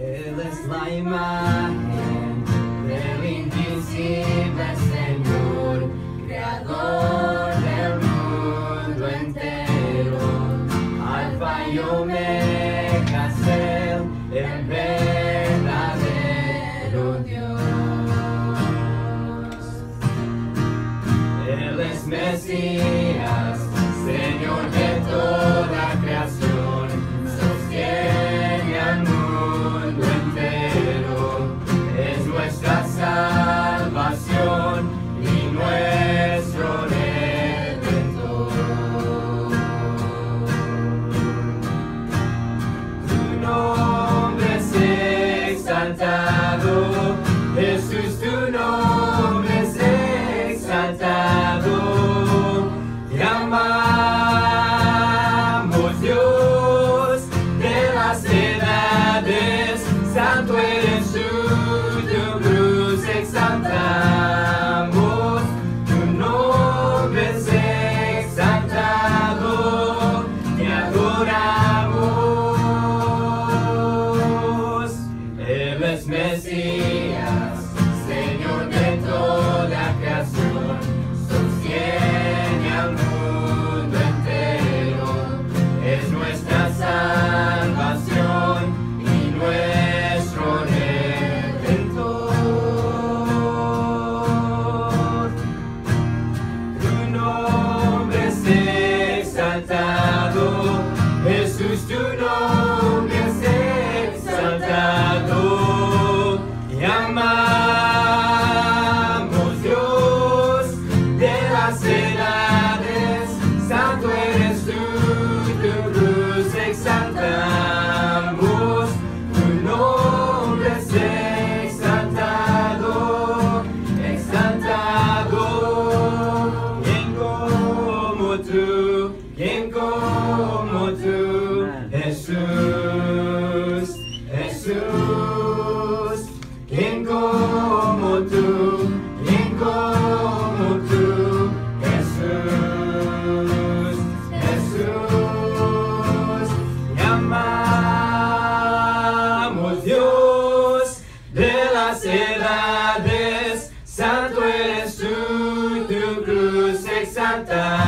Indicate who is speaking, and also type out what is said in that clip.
Speaker 1: Él es la imagen del invisible Señor, creador del mundo entero. Alfa y Omega es el verdadero Dios. Él es Mesías. us mercy. exaltamos, tu nombre exaltado, exaltado, en como tú. Santa.